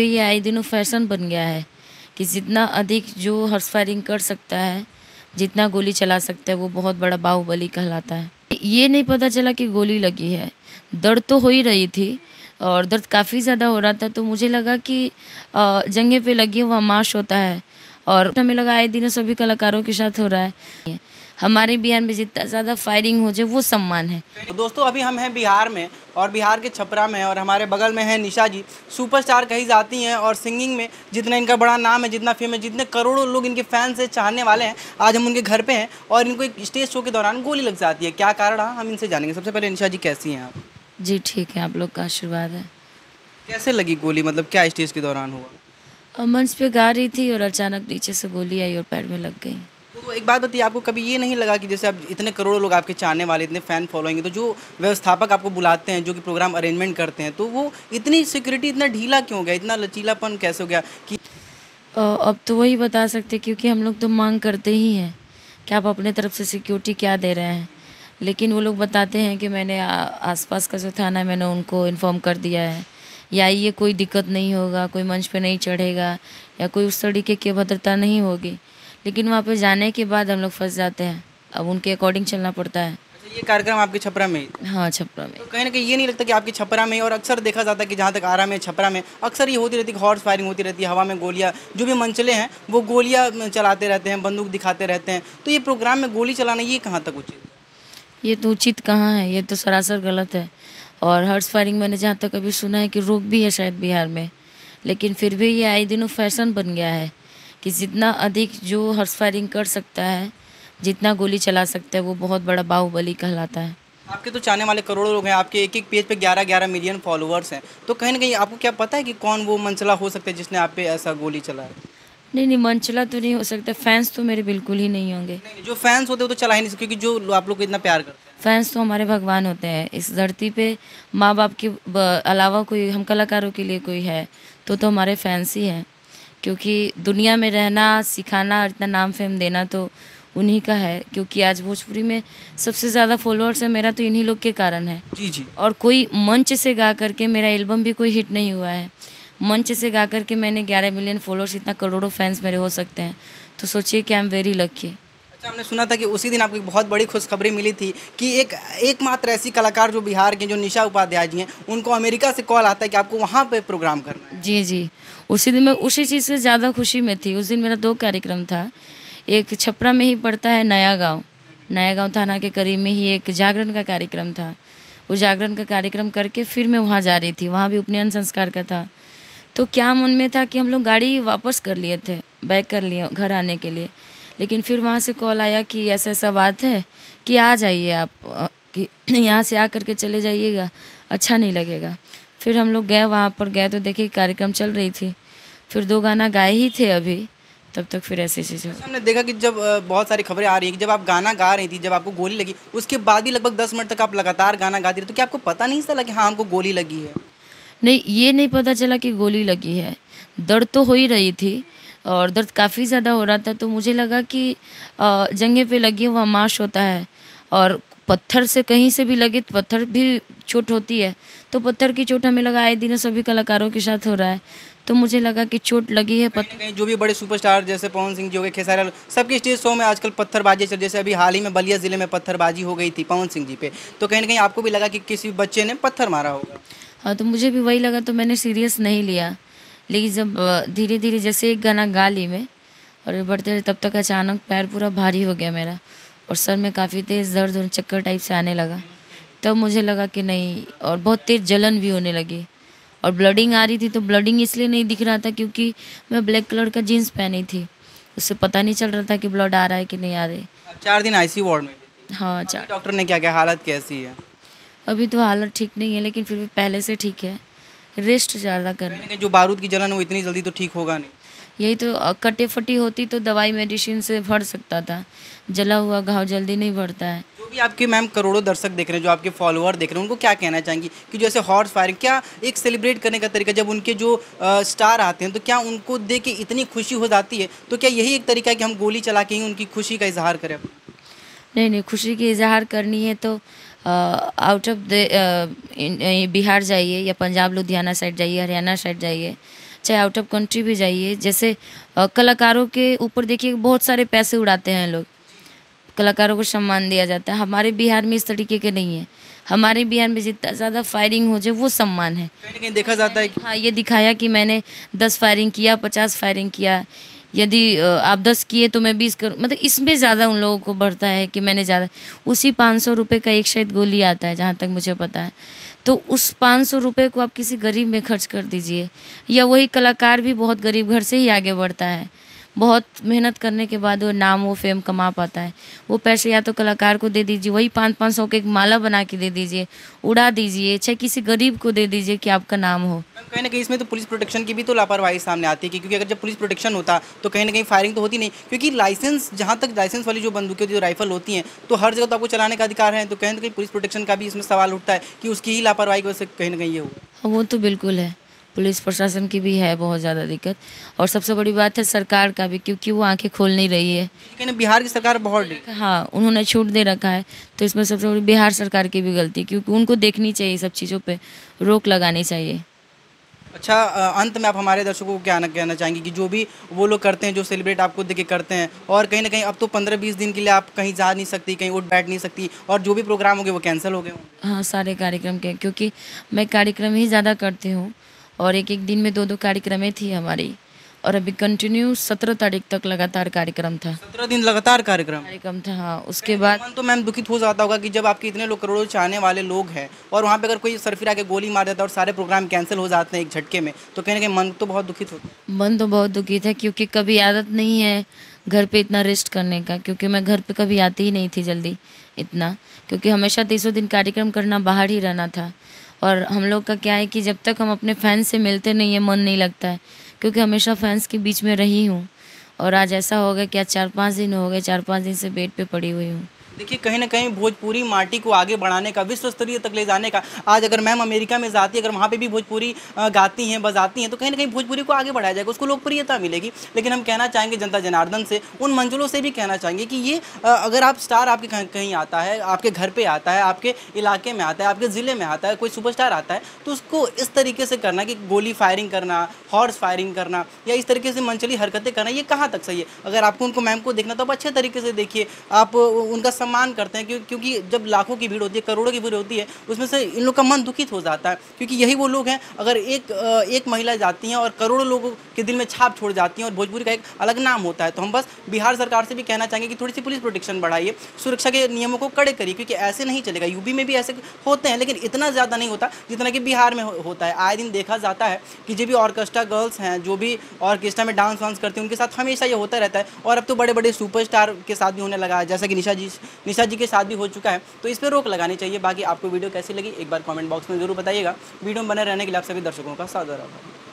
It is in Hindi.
ये आए दिनों फ़ैशन बन गया है कि जितना अधिक जो हॉर्स फायरिंग कर सकता है, जितना गोली चला सकता है, वो बहुत बड़ा बाहुबली कहलाता है। ये नहीं पता चला कि गोली लगी है। दर्द तो हो ही रही थी और दर्द काफ़ी ज़्यादा हो रहा था तो मुझे लगा कि जंगे पे लगी हुआ माश होता है और हमें लगा आए दिनों सभी कलाकारों के साथ हो रहा है। हमारे बिहार में जितना ज़्यादा फायरिंग हो जाए वो सम्मान है। तो दोस्तों अभी हम हैं बिहार में और बिहार के छपरा में और हमारे बगल में है निशा जी। सुपरस्टार कही जाती हैं और सिंगिंग में जितना इनका बड़ा नाम है जितना फेम है जितने करोड़ों लोग इनके फैंस से चाहने वाले हैं आज हम उनके घर पे हैं और इनको एक स्टेज शो के दौरान गोली लग जाती है। क्या कारण है हम इनसे जानेंगे। सबसे पहले निशा जी कैसी हैं आप? जी ठीक है। आप लोग का आशीर्वाद है। कैसे लगी गोली? मतलब क्या स्टेज के दौरान हुआ? मंच पे गा रही थी और अचानक नीचे से गोली आई और पैर में लग गई। एक बात बताइए, आपको कभी ये नहीं लगा कि जैसे आप इतने करोड़ों लोग आपके चाहने वाले, इतने फ़ैन फॉलोइंग तो जो व्यवस्थापक आपको बुलाते हैं, जो कि प्रोग्राम अरेंजमेंट करते हैं तो वो इतनी सिक्योरिटी इतना ढीला क्यों हो गया? इतना लचीलापन कैसे हो गया कि अब तो वही बता सकते क्योंकि हम लोग तो मांग करते ही हैं कि आप अपने तरफ़ से सिक्योरिटी क्या दे रहे हैं। लेकिन वो लोग बताते हैं कि मैंने आसपास का जो थाना है, मैंने उनको इन्फॉर्म कर दिया है। या ये कोई दिक्कत नहीं होगा, कोई मंच पे नहीं चढ़ेगा, या कोई उस तरीके की भद्रता नहीं होगी। लेकिन वहाँ पे जाने के बाद हम लोग फंस जाते हैं। अब उनके अकॉर्डिंग चलना पड़ता है। अच्छा, ये कार्यक्रम आपके छपरा में? हाँ छपरा में। तो कहीं ना कहीं ये नहीं लगता कि आपके छपरा में और अक्सर देखा जाता है कि जहाँ तक आरा में छपरा में अक्सर ये होती रहती है हॉर्स फायरिंग होती रहती है हवा में गोलियाँ जो भी मंचले हैं वो गोलियाँ चलाते रहते हैं बंदूक दिखाते रहते हैं। तो ये प्रोग्राम में गोली चलाना ये कहाँ तक उचित ये तो उचित कहाँ है? ये तो सरासर गलत है। और हॉर्स फायरिंग मैंने जहाँ तक अभी सुना है कि रोक भी है शायद बिहार में। लेकिन फिर भी ये आए दिनों फ़ैशन बन गया है। कि जितना अधिक जो हर्स फायरिंग कर सकता है जितना गोली चला सकता है वो बहुत बड़ा बाहुबली कहलाता है। आपके तो चाहने वाले करोड़ों लोग हैं आपके एक एक पेज पे 11 11 मिलियन फॉलोअर्स हैं। तो कहीं ना कहीं आपको क्या पता है कि कौन वो मंचला हो सकता है जिसने आप पे ऐसा गोली चला है नहीं नहीं मंचला तो नहीं हो सकता। फैंस तो मेरे बिल्कुल ही नहीं होंगे। नहीं, जो फैंस होते हैं वो तो चला ही नहीं सकते क्योंकि जो आप लोग को इतना प्यार करते हैं। फैंस तो हमारे भगवान होते हैं। इस धरती पे माँ बाप के अलावा कोई हम कलाकारों के लिए कोई है तो तो हमारे फैंस ही हैं। क्योंकि दुनिया में रहना सिखाना और इतना नाम फेम देना तो उन्हीं का है। क्योंकि आज भोजपुरी में सबसे ज़्यादा फॉलोअर्स है मेरा तो इन्हीं लोग के कारण है। जी जी। और कोई मंच से गा करके मेरा एल्बम भी कोई हिट नहीं हुआ है। मंच से गा करके मैंने 11 मिलियन फॉलोअर्स इतना करोड़ों फैंस मेरे हो सकते हैं। तो सोचिए कि आई एम वेरी लकी अच्छा हमने सुना था कि उसी दिन आपको एक बहुत बड़ी खुशखबरी मिली थी कि एक, एकमात्र ऐसी कलाकार जो बिहार के जो निशा उपाध्याय जी हैं, उनको अमेरिका से कॉल आता है कि आपको वहाँ पे प्रोग्राम करना है। जी जी। उसी दिन मैं उसी चीज़ से ज़्यादा खुशी में थी। उस दिन मेरा दो कार्यक्रम था। एक छपरा में ही पड़ता है नया गाँव। नया गाँव थाना के करीब में ही एक जागरण का कार्यक्रम था। उस जागरण का कार्यक्रम करके फिर मैं वहाँ जा रही थी। वहाँ भी उपनयन संस्कार का था। तो क्या मन में था कि हम लोग गाड़ी वापस कर लिए थे, बैक कर लिए घर आने के लिए। लेकिन फिर वहाँ से कॉल आया कि ऐसा ऐसा बात है कि आ जाइए आप कि यहाँ से आ करके चले जाइएगा अच्छा नहीं लगेगा। फिर हम लोग गए वहाँ पर गए तो देखे कार्यक्रम चल रही थी। फिर दो गाना गाए ही थे अभी तब तक फिर ऐसे ऐसे हमने देखा कि जब बहुत सारी खबरें आ रही हैं कि जब आप गाना गा रही थी जब आपको गोली लगी उसके बाद ही लगभग दस मिनट तक आप लगातार गाना गाती रही तो क्या आपको पता नहीं चला कि हाँ हमको गोली लगी है? नहीं ये नहीं पता चला कि गोली लगी है। दर्द तो हो ही रही थी और दर्द काफ़ी ज़्यादा हो रहा था तो मुझे लगा कि जंगे पे लगी हुआ माश होता है। और पत्थर से कहीं से भी लगे तो पत्थर भी चोट होती है। तो पत्थर की चोट हमें लगा आए दिन सभी कलाकारों के साथ हो रहा है। तो मुझे लगा कि चोट लगी है पत्थर कहीं जो भी बड़े सुपरस्टार जैसे पवन सिंह जी हो गए खेसारी सबके स्टेज शो में आजकल पत्थरबाजी चल जैसे अभी हाल ही में बलिया ज़िले में पत्थरबाजी हो गई थी पवन सिंह जी पे। तो कहीं ना कहीं आपको भी लगा कि किसी बच्चे ने पत्थर मारा होगा। हाँ तो मुझे भी वही लगा तो मैंने सीरियस नहीं लिया। लेकिन जब धीरे धीरे जैसे एक गाना गा ली मैं और बढ़ते तब तक अचानक पैर पूरा भारी हो गया मेरा और सर में काफ़ी तेज़ दर्द और चक्कर टाइप से आने लगा। तब मुझे लगा कि नहीं और बहुत तेज़ जलन भी होने लगी। और ब्लडिंग आ रही थी तो ब्लडिंग इसलिए नहीं दिख रहा था क्योंकि मैं ब्लैक कलर का जीन्स पहनी थी। उससे पता नहीं चल रहा था कि ब्लड आ रहा है कि नहीं आ रही चार दिन आई वार्ड में हाँ चार। डॉक्टर ने क्या क्या हालत कैसी है? अभी तो हालत ठीक नहीं है लेकिन फिर भी पहले से ठीक है। रेस्ट ज़्यादा कर जो बारूद की जलन वो इतनी जल्दी तो ठीक होगा नहीं। यही तो कटे फटी होती तो दवाई मेडिसिन से भर सकता था। जला हुआ घाव जल्दी नहीं भरता है। जो भी आपके मैम करोड़ों दर्शक देख रहे हैं जो आपके फॉलोअर देख रहे हैं उनको क्या कहना चाहेंगी कि जैसे हॉर्स फायरिंग क्या एक सेलिब्रेट करने का तरीका जब उनके जो आ, स्टार आते हैं तो क्या उनको देख के इतनी खुशी हो जाती है? तो क्या यही एक तरीका है कि हम गोली चला के ही उनकी खुशी का इजहार करें? नहीं नहीं खुशी की इजहार करनी है तो आउट ऑफ़ द बिहार जाइए या पंजाब लुधियाना साइड जाइए हरियाणा साइड जाइए चाहे आउट ऑफ़ कंट्री भी जाइए जैसे कलाकारों के ऊपर देखिए बहुत सारे पैसे उड़ाते हैं लोग। कलाकारों को सम्मान दिया जाता है। हमारे बिहार में इस तरीके के नहीं है। हमारे बिहार में जितना ज़्यादा फायरिंग हो जाए वो सम्मान है। कहीं देखा जाता है हाँ ये दिखाया कि मैंने दस फायरिंग किया पचास फायरिंग किया यदि आप दस किए तो मैं बीस करूँ। मतलब इसमें ज़्यादा उन लोगों को बढ़ता है कि मैंने ज़्यादा, उसी पाँच सौ रुपये का एक शायद गोली आता है, जहाँ तक मुझे पता है। तो उस पाँच सौ रुपये को आप किसी गरीब में खर्च कर दीजिए। या वही कलाकार भी बहुत गरीब घर से ही आगे बढ़ता है। बहुत मेहनत करने के बाद वो नाम वो फेम कमा पाता है। वो पैसे या तो कलाकार को दे दीजिए वही पाँच पाँच सौ के एक माला बना के दे दीजिए उड़ा दीजिए चाहे किसी गरीब को दे दीजिए कि आपका नाम हो। कहीं ना कहीं इसमें तो पुलिस प्रोटेक्शन की भी तो लापरवाही सामने आती है क्योंकि अगर जब पुलिस प्रोटेक्शन होता तो कहीं ना कहीं फायरिंग तो होती नहीं। क्योंकि लाइसेंस जहाँ तक लाइसेंस वाली जो बंदूकें जो राइफल होती हैं तो हर जगह तो आपको चलाने का अधिकार है तो कहीं ना कहीं पुलिस प्रोटेक्शन का भी इसमें सवाल उठता है कि उसकी ही लापरवाही की वजह से कहीं ना कहीं ये हो हाँ, वो तो बिल्कुल है। पुलिस प्रशासन की भी है बहुत ज़्यादा दिक्कत। और सबसे बड़ी बात है सरकार का भी क्योंकि वो आँखें खोल नहीं रही है। कहीं ना बिहार की सरकार बहुत हाँ उन्होंने छूट दे रखा है तो इसमें सबसे बड़ी बिहार सरकार की भी गलती है क्योंकि उनको देखनी चाहिए सब चीज़ों पर रोक लगानी चाहिए। अच्छा अंत में आप हमारे दर्शकों को क्या कहना चाहेंगे कि जो भी वो लोग करते हैं जो सेलिब्रेट आपको देख के करते हैं और कहीं ना कहीं अब तो पंद्रह बीस दिन के लिए आप कहीं जा नहीं सकती कहीं उठ बैठ नहीं सकती और जो भी प्रोग्राम हो गए वो कैंसिल हो गए हाँ सारे कार्यक्रम के क्योंकि मैं कार्यक्रम ही ज़्यादा करती हूँ और एक एक दिन में दो दो कार्यक्रमें थी हमारी। और अभी कंटिन्यू सत्रह तारीख तक लगातार कार्यक्रम था। सत्रह दिन लगातार कार्यक्रम? कार्यक्रम था हाँ। उसके बाद तो मैम दुखित हो जाता होगा कि जब आपके इतने लोग करोड़ों चाहने वाले लोग हैं और वहाँ पे अगर कोई सरफिरा के गोली मार देता है और सारे प्रोग्राम कैंसिल हो जाते हैं एक झटके में तो कहीं ना कहीं मन तो बहुत दुखित होता मन तो बहुत दुखित है क्योंकि कभी आदत नहीं है घर पे इतना रेस्ट करने का क्योंकि मैं घर पे कभी आती ही नहीं थी जल्दी इतना। क्योंकि हमेशा तीसों दिन कार्यक्रम करना बाहर ही रहना था। और हम लोग का क्या है कि जब तक हम अपने फैंस से मिलते नहीं हैं, मन नहीं लगता है, क्योंकि हमेशा फैंस के बीच में रही हूँ। और आज ऐसा हो गया कि आज चार पाँच दिन हो गए चार पाँच दिन से बेड पे पड़ी हुई हूँ। देखिए, कहीं ना कहीं भोजपुरी माटी को आगे बढ़ाने का विश्व स्तरीय तक ले जाने का, आज अगर मैम अमेरिका में जाती है, अगर वहाँ पे भी भोजपुरी गाती हैं, बजाती हैं तो कहीं ना कहीं भोजपुरी को आगे बढ़ाया जाएगा, उसको लोकप्रियता मिलेगी। लेकिन हम कहना चाहेंगे जनता जनार्दन से, उन मंजिलों से भी कहना चाहेंगे कि ये अगर आप स्टार आपके कहीं आता है, आपके घर पर आता है, आपके इलाके में आता है, आपके ज़िले में आता है, कोई सुपरस्टार आता है तो उसको इस तरीके से करना कि गोली फायरिंग करना, हॉर्स फायरिंग करना, या इस तरीके से मनचली हरकतें करना, ये कहाँ तक सही है? अगर आपको उनको, मैम को देखना तो आप अच्छे तरीके से देखिए, आप उनका सम्मान करते हैं, क्यों- क्योंकि जब लाखों की भीड़ होती है, करोड़ों की भीड़ होती है, उसमें से इन लोग का मन दुखित हो जाता है, क्योंकि यही वो लोग हैं, अगर एक एक महिला जाती हैं और करोड़ों लोगों के दिल में छाप छोड़ जाती हैं और भोजपुरी का एक अलग नाम होता है तो हम बस बिहार सरकार से भी कहना चाहेंगे कि थोड़ी सी पुलिस प्रोटेक्शन बढ़ाइए, सुरक्षा के नियमों को कड़े करिए, क्योंकि ऐसे नहीं चलेगा। यूपी में भी ऐसे होते हैं, लेकिन इतना ज़्यादा नहीं होता जितना कि बिहार में होता है। आए दिन देखा जाता है कि जो भी ऑर्केस्ट्रा गर्ल्स हैं, जो भी ऑर्केस्ट्रा में डांस वांस करती हैं, उनके साथ हमेशा ये होता रहता है, और अब तो बड़े बड़े सुपरस्टार के साथ भी होने लगा है, जैसा कि निशा जी निशा जी के साथ भी हो चुका है तो इस पर रोक लगानी चाहिए। बाकी आपको वीडियो कैसी लगी, एक बार कॉमेंट बॉक्स में ज़रूर बताइएगा। वीडियो में बने रहने के लिए आप सभी दर्शकों का सादर आभार।